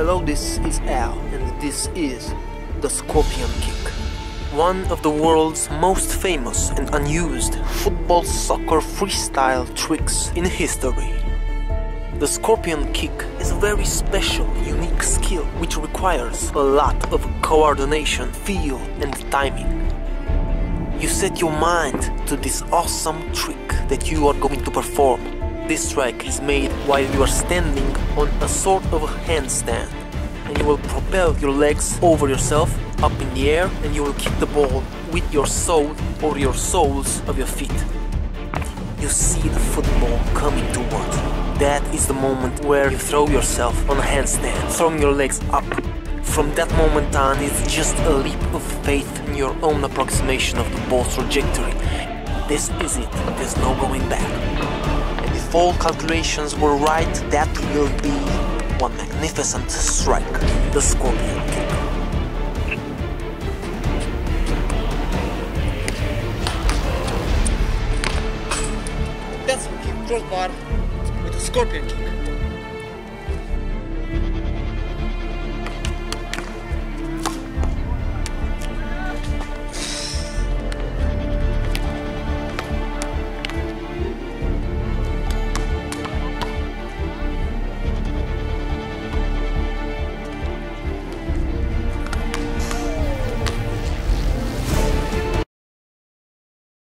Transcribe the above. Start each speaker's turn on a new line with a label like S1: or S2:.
S1: Hello, this is Al, and this is the Scorpion Kick. One of the world's most famous and unused football soccer freestyle tricks in history. The Scorpion Kick is a very special, unique skill which requires a lot of coordination, feel, and timing. You set your mind to this awesome trick that you are going to perform. This strike is made while you are standing on a sort of handstand and you will propel your legs over yourself up in the air and you will kick the ball with your sole or your soles of your feet. You see the football coming towards you. That is the moment where you throw yourself on a handstand, throwing your legs up. From that moment on, it's just a leap of faith in your own approximation of the ball's trajectory. This is it, there's no going back. If all calculations were right, that will be one magnificent strike, the scorpion kick.
S2: That's you crossbar with a scorpion kick.